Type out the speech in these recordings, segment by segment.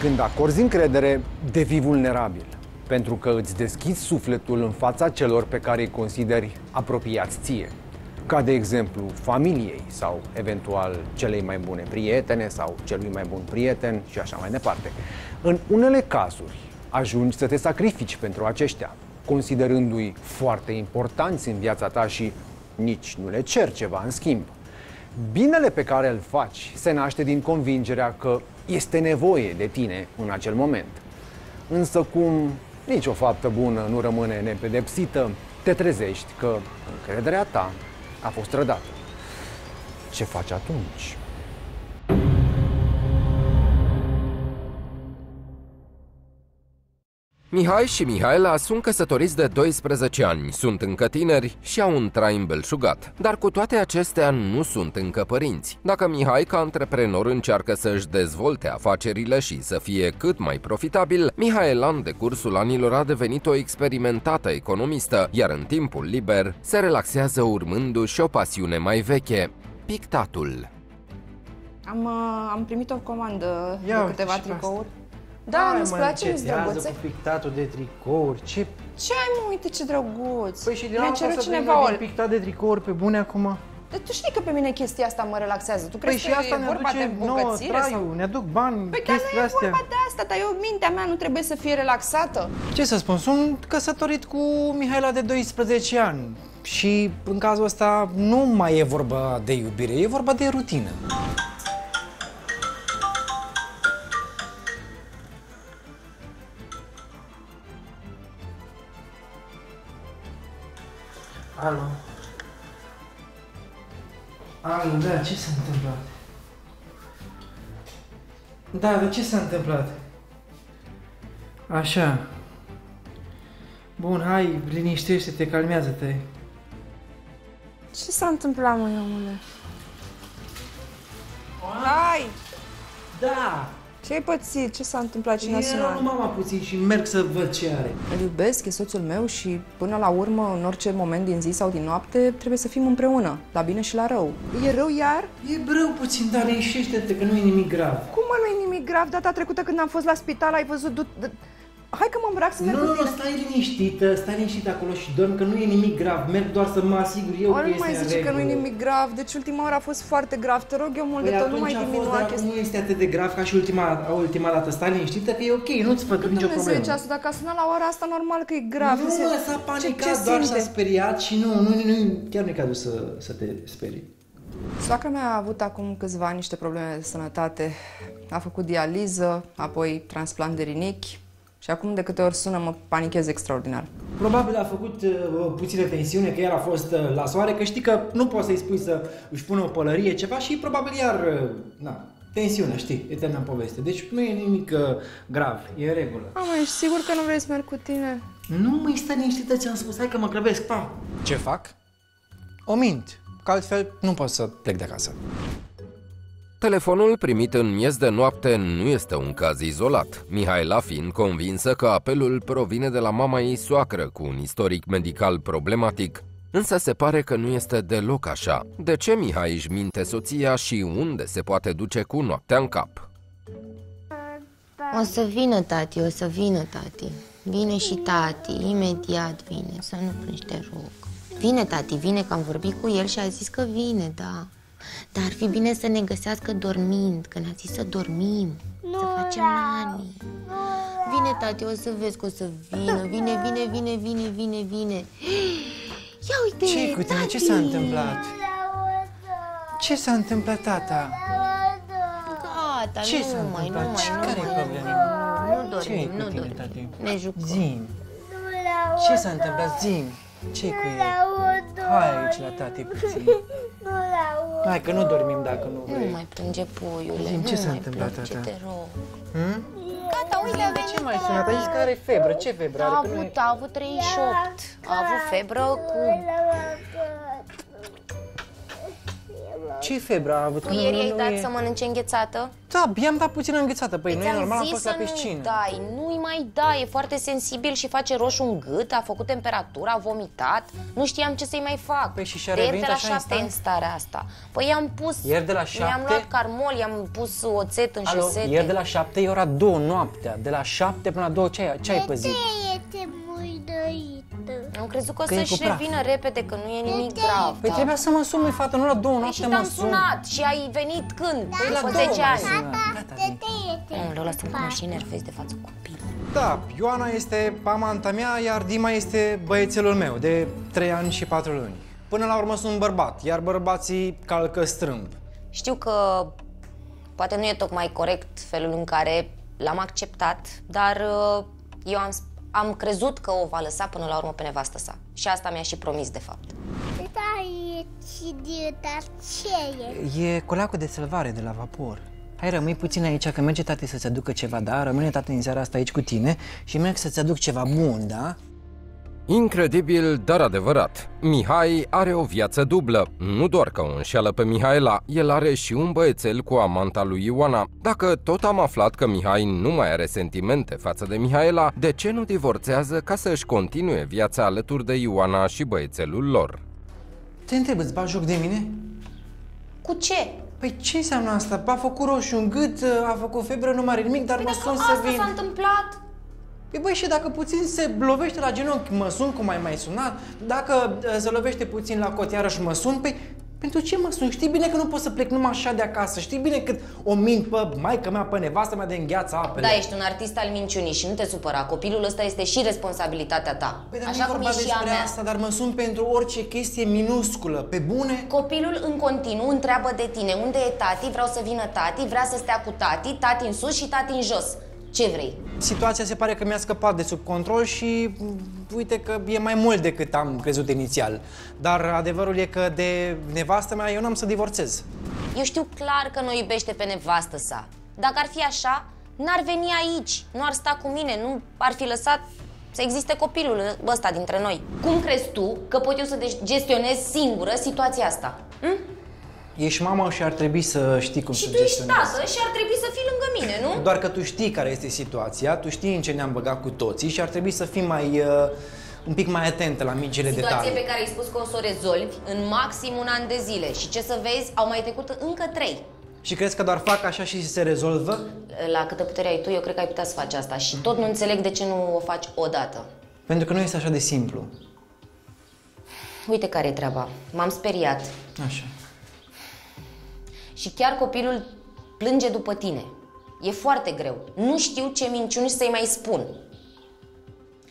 Când acorzi încredere, devii vulnerabil, pentru că îți deschizi sufletul în fața celor pe care îi consideri apropiați ție. Ca de exemplu familiei sau eventual celei mai bune prietene sau celui mai bun prieten și așa mai departe. În unele cazuri, ajungi să te sacrifici pentru aceștia, considerându-i foarte importanți în viața ta și nici nu le cer ceva în schimb. Binele pe care îl faci se naște din convingerea că este nevoie de tine în acel moment. Însă cum nicio faptă bună nu rămâne nepedepsită, te trezești că încrederea ta a fost trădată. Ce faci atunci? Mihai și Mihaela sunt căsătoriți de 12 ani, sunt încă tineri și au un trai îmbelșugat. Dar cu toate acestea nu sunt încă părinți. Dacă Mihai ca antreprenor încearcă să-și dezvolte afacerile și să fie cât mai profitabil, Mihaela în decursul anilor a devenit o experimentată economistă, iar în timpul liber se relaxează urmându-și o pasiune mai veche, pictatul. Am, uh, am primit o comandă Ia de uite câteva și pe asta. Tricouri. Da, Hai, nu-ți mă, place, nu-ți încetează drăguțe? cu pictatul de tricouri. Ce? Ce ai, mă, uite ce drăguț! Păi și din Mi-a anul cerut să cineva vină o... din pictat de tricouri pe bune acum? Dar tu știi că pe mine chestia asta mă relaxează. Tu Păi crezi și că asta e ne vorba de aduce nouă bogățire? traiul, Sau... ne aduc bani, Păi dar nu chestiile e astea. vorba de asta, dar eu, mintea mea nu trebuie să fie relaxată. Ce să spun, sunt căsătorit cu Mihaela de 12 ani și în cazul ăsta nu mai e vorba de iubire, e vorba de rutină. Alo. Alo, da, ce s-a întâmplat? Da, de ce s-a întâmplat? Așa. Bun, hai, liniștește-te, calmează-te. Ce s-a întâmplat, mă, omule? Hai! Da! Ce ai pățit? Ce s-a întâmplat? Cine a Era sunat? lui mama puțin și merg să văd ce are. Îl iubesc, e soțul meu și până la urmă, în orice moment din zi sau din noapte, trebuie să fim împreună, la bine și la rău. E rău iar? E brău puțin, dar liniștește-te că nu e nimic grav. Cum mă, nu e nimic grav? Data trecută când am fost la spital, ai văzut... Du- d- Hai că mă îmbrac să merg Nu, cu nu, nu, tine. stai liniștită, stai liniștită acolo și dorm, că nu e nimic grav. Merg doar să mă asigur eu Ori că nu este mai în zice că nu e regulă. nimic grav, deci ultima oară a fost foarte grav. Te rog eu mult de Păi tot, nu mai atunci a fost, diminua dar chestia. nu este atât de grav ca și ultima, ultima dată. Stai liniștită că e ok, nu-ți fac nicio Dumnezeu problemă. ceasul, dacă a sunat la ora asta, normal că e grav. Nu, Se- mă, s-a ce, panicat, ce doar s-a simte? speriat și nu, nu, nu, chiar nu e cazul să, să te sperii. Soacra mea a avut acum câțiva ani niște probleme de sănătate. A făcut dializă, apoi transplant de rinichi și acum de câte ori sună mă panichez extraordinar. Probabil a făcut uh, puțină tensiune, că iar a fost uh, la soare, că știi că nu poți să-i spui să își pună o pălărie, ceva și probabil iar, uh, na, tensiunea, știi, eterna în poveste. Deci nu e nimic uh, grav, e în regulă. Mama, ești sigur că nu vrei să merg cu tine? Nu mă stai liniștită, ți-am spus, hai că mă grăbesc, pa! Ce fac? O mint, că altfel nu pot să plec de acasă. Telefonul primit în miez de noapte nu este un caz izolat, Mihaela fiind convinsă că apelul provine de la mama ei soacră cu un istoric medical problematic. Însă se pare că nu este deloc așa. De ce Mihai își minte soția și unde se poate duce cu noaptea în cap? O să vină tati, o să vină tati. Vine și tati, imediat vine, să nu plângi, te rog. Vine tati, vine, că am vorbit cu el și a zis că vine, da. Dar ar fi bine să ne găsească dormind, că ne-a zis să dormim, să facem nani. Vine tati, o să vezi că o să vină, vine, vine, vine, vine, vine, vine. Ia uite, ce cu tine? Ce s-a întâmplat? Ce s-a întâmplat, tata? Gata, Ce nu s-a mai, nu întâmplat? mai, Ce- nu care-i mai, problema? nu, nu Ce e dormim, cu nu tine, dormim. tati? Ne jucăm. Zim. Ce s-a întâmplat? Zim. ce cu el? Hai aici la tati puțin. Hai că nu dormim dacă nu Nu vrei. mai plânge puiule, Zim, nu ce s-a mai întâmplat, plânge, tata? te rog. Hmm? Gata, uite, a De venit ce mai sunat? A zis că are febră. Ce febră A are? Că nu avut, e- a avut 38. A avut febră cu... Ce febră a avut? Tu Că nu- ieri nu- ai nu dat e- să mănânce înghețată? Da, i-am dat puțină înghețată. Păi nu e Ți-am normal, am zis fost la să piscină. nu dai, nu-i mai dai, e foarte sensibil și face roșu în gât, a făcut temperatura, a vomitat, nu știam ce să-i mai fac. Păi și și-a De ieri revenit de la așa șapte instant? în starea asta. Păi i-am pus, Ieri de la i-am șapte? luat carmol, i-am pus oțet în Alo, șosete. ieri de la 7 e ora 2 noaptea. De la 7 până la 2 ce ai, ce ai păzit? Este muidăită. Am crezut că, Că e să-și cu praf. revină repede, că nu e nimic grav. Păi da. trebuia să mă sun, măi, fată, nu la 2 Păi noaptea și mă te-am sun. sunat și ai venit când? Păi la după două 10 m-ai ani. sunat. Gata, Tete este Omul ăla sunt până și nervezi de față copil. Da, Ioana este amanta mea, iar Dima este băiețelul meu, de 3 ani și 4 luni. Până la urmă sunt bărbat, iar bărbații calcă strâmb. Știu că poate nu e tocmai corect felul în care l-am acceptat, dar uh, eu am, am crezut că o va lăsa până la urmă pe nevastă sa. Și asta mi-a și promis, de fapt. Da, e și de dar ce e? E coleacul de salvare de la vapor. Hai, rămâi puțin aici, că merge tati să-ți aducă ceva, da? Rămâne tati în seara asta aici cu tine și merg să-ți aduc ceva bun, da? Incredibil, dar adevărat. Mihai are o viață dublă. Nu doar că o înșeală pe Mihaela, el are și un băiețel cu amanta lui Ioana. Dacă tot am aflat că Mihai nu mai are sentimente față de Mihaela, de ce nu divorțează ca să-și continue viața alături de Ioana și băiețelul lor? Te întreb, îți bagi joc de mine? Cu ce? Păi ce înseamnă asta? A făcut roșu în gât, a făcut febră, nu mai are nimic, dar Păi mă dacă sun să asta vin. s-a întâmplat, Păi băi, și dacă puțin se lovește la genunchi, mă sun cum ai mai sunat. Dacă uh, se lovește puțin la cot, iarăși mă sun, păi pentru ce mă sun? Știi bine că nu pot să plec numai așa de acasă. Știi bine cât o mint pe maica mea, pe nevastă mea de îngheață apele. da, ești un artist al minciunii și nu te supăra. Copilul ăsta este și responsabilitatea ta. Păi, dar Așa nu e cum vorba e și a despre mea. asta, dar mă sun pentru orice chestie minusculă. Pe bune? Copilul în continuu întreabă de tine unde e tati, vreau să vină tati, vrea să stea cu tati, tati în sus și tati în jos. Ce vrei? Situația se pare că mi-a scăpat de sub control și m, uite că e mai mult decât am crezut inițial. Dar adevărul e că de nevastă mea eu n-am să divorțez. Eu știu clar că nu o iubește pe nevastă sa. Dacă ar fi așa, n-ar veni aici, nu ar sta cu mine, nu ar fi lăsat să existe copilul ăsta dintre noi. Cum crezi tu că pot eu să de- gestionez singură situația asta? Hm? Ești mamă și ar trebui să știi cum Și să tu ești gestionezi. tată și ar trebui să fii lângă mine, nu? Doar că tu știi care este situația, tu știi în ce ne-am băgat cu toții și ar trebui să fii mai, uh, un pic mai atentă la micile Situație detalii. pe care ai spus că o să o rezolvi în maxim un an de zile și ce să vezi, au mai trecut încă trei. Și crezi că doar fac așa și se rezolvă? La câtă putere ai tu, eu cred că ai putea să faci asta și tot nu înțeleg de ce nu o faci odată. Pentru că nu este așa de simplu. Uite care e treaba. M-am speriat Așa. Și chiar copilul plânge după tine. E foarte greu. Nu știu ce minciuni să-i mai spun.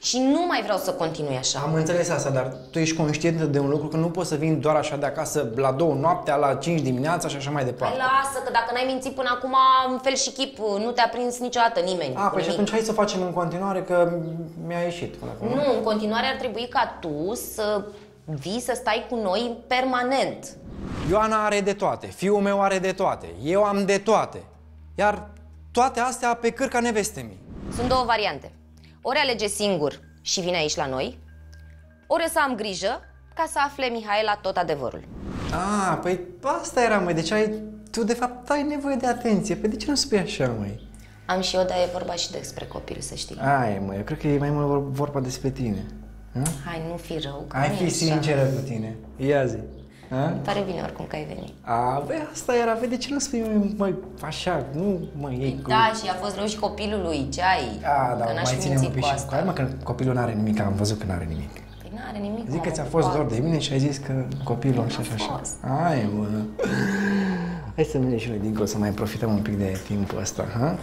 Și nu mai vreau să continui așa. Am înțeles asta, dar tu ești conștient de un lucru că nu poți să vin doar așa de acasă la două noaptea, la 5 dimineața și așa mai Hai, departe. lasă, că dacă n-ai mințit până acum, în fel și chip, nu te-a prins niciodată nimeni. A, cu păi și nimic. atunci hai să facem în continuare că mi-a ieșit până acum. Nu, în continuare ar trebui ca tu să vii să stai cu noi permanent. Ioana are de toate, fiul meu are de toate, eu am de toate. Iar toate astea pe cârca nevestemii. Sunt două variante. Ori alege singur și vine aici la noi, ori o să am grijă ca să afle Mihaela tot adevărul. A, păi asta era, măi, deci ai, tu de fapt ai nevoie de atenție. Păi de ce nu spui așa, măi? Am și eu, dar e vorba și despre copil, să știi. Ai, măi, eu cred că e mai mult vor- vorba despre tine. Ha? Hai, nu fi rău, că Ai nu e fi așa. sinceră cu tine. Ia zi. Ha? Îmi pare bine oricum că ai venit. A, băi, asta era, vei, de ce nu spui, măi, măi așa, nu, măi, ei cu... Da, și a fost rău și copilului, ce ai? A, da, că n-aș mai fi ținem un mințit pic cu și... asta. Hai mă, că copilul n-are nimic, am văzut că n-are nimic. Păi n-are nimic. Zic că m-am ți-a fost ocupat. dor de mine și ai zis că copilul așa și așa. fost. Hai, mă. Hai să mergem și noi dincolo să mai profităm un pic de timpul ăsta, ha?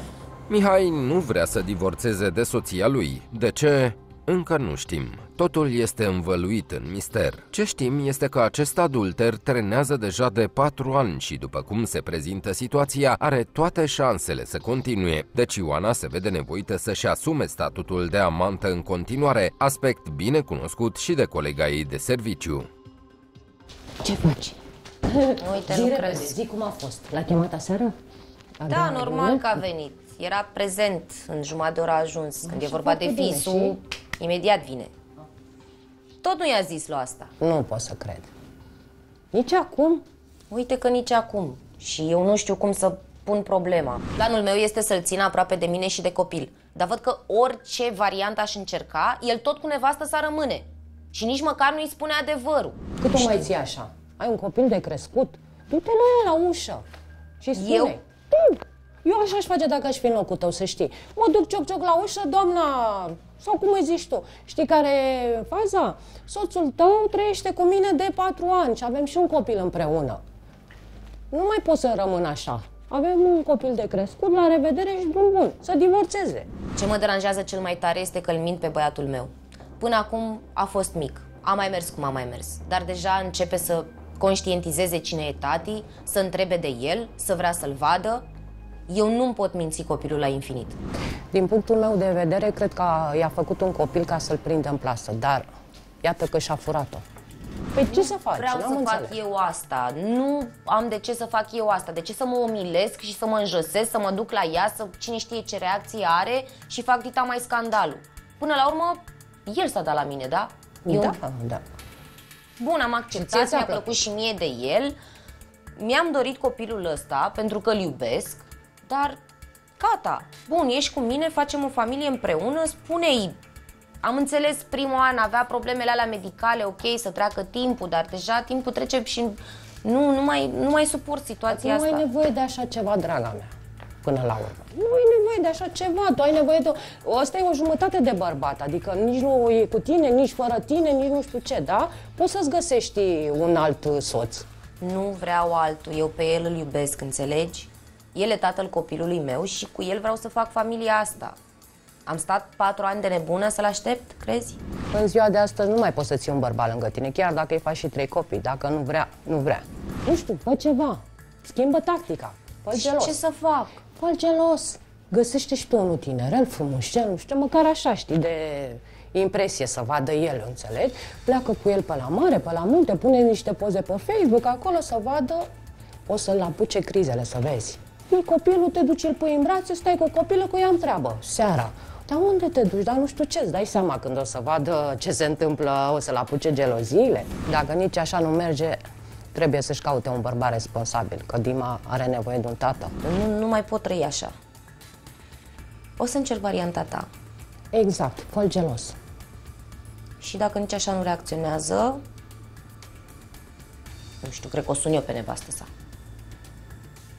Mihai nu vrea să divorțeze de soția lui. De ce? Încă nu știm. Totul este învăluit în mister. Ce știm este că acest adulter trenează deja de patru ani și, după cum se prezintă situația, are toate șansele să continue. Deci Ioana se vede nevoită să-și asume statutul de amantă în continuare, aspect bine cunoscut și de colega ei de serviciu. Ce faci? Uite, Zi nu repede, crezi. zi cum a fost. L-a chemat aseară? A Da, doua normal lună? că a venit. Era prezent în jumătate de oră a ajuns. Când e și vorba de foarte bine, fisul, imediat vine. Tot nu i-a zis lui asta. Nu pot să cred. Nici acum? Uite că nici acum. Și eu nu știu cum să pun problema. Planul meu este să-l țin aproape de mine și de copil. Dar văd că orice variantă aș încerca, el tot cu nevastă să rămâne. Și nici măcar nu-i spune adevărul. Cât o mai ții așa? Ai un copil de crescut? Du-te la el la ușă și spune. Eu? Tu. Eu așa aș face dacă aș fi în locul tău, să știi. Mă duc cioc-cioc la ușă, doamna, sau cum îi zici tu. Știi care e faza? Soțul tău trăiește cu mine de patru ani și avem și un copil împreună. Nu mai pot să rămân așa. Avem un copil de crescut, la revedere și drum bun. Să divorțeze. Ce mă deranjează cel mai tare este că îl mint pe băiatul meu. Până acum a fost mic. A mai mers cum a mai mers. Dar deja începe să conștientizeze cine e tati, să întrebe de el, să vrea să-l vadă. Eu nu pot minți copilul la infinit. Din punctul meu de vedere, cred că i-a făcut un copil ca să-l prindă în plasă, dar iată că și-a furat-o. Păi ce să faci? Vreau N-am să înțeles. fac eu asta. Nu am de ce să fac eu asta. De ce să mă umilesc și să mă înjosesc, să mă duc la ea, să cine știe ce reacție are și fac dita mai scandalul. Până la urmă, el s-a dat la mine, da? Eu Da, da. Bun, am Și acceptat, ție ți-a mi-a plăcut. plăcut și mie de el. Mi-am dorit copilul ăsta pentru că îl iubesc, dar gata. Bun, ești cu mine, facem o familie împreună, spune-i. Am înțeles, primul an avea problemele alea medicale, ok, să treacă timpul, dar deja timpul trece și nu, nu, mai, nu mai suport situația Nu asta. ai nevoie de așa ceva, draga mea, până la urmă. Nu ai nevoie de așa ceva, tu ai nevoie de... Asta e o jumătate de bărbat, adică nici nu e cu tine, nici fără tine, nici nu știu ce, da? Poți să-ți găsești un alt uh, soț. Nu vreau altul, eu pe el îl iubesc, înțelegi? El e tatăl copilului meu și cu el vreau să fac familia asta. Am stat patru ani de nebună să-l aștept, crezi? În ziua de astăzi nu mai poți să ții un bărbat lângă tine, chiar dacă îi faci și trei copii. Dacă nu vrea, nu vrea. Nu știu, fă ceva. Schimbă tactica. Fă Și gelos. ce să fac? fă gelos. Găsește și tu unul tinerel, frumos, nu știu, măcar așa, știi, de impresie să vadă el, înțelegi? Pleacă cu el pe la mare, pe la munte, pune niște poze pe Facebook, acolo să vadă, o să-l apuce crizele, să vezi. Pui copilul, te duci, îl pui în brațe, stai cu copilul, că eu am treabă, seara. Dar unde te duci? Dar nu știu ce, îți dai seama când o să vadă ce se întâmplă, o să-l apuce geloziile. Dacă nici așa nu merge, trebuie să-și caute un bărbat responsabil, că Dima are nevoie de un tată. Nu, nu mai pot trăi așa. O să încerc varianta ta. Exact, fă gelos. Și dacă nici așa nu reacționează, nu știu, cred că o sun eu pe nevastă sa.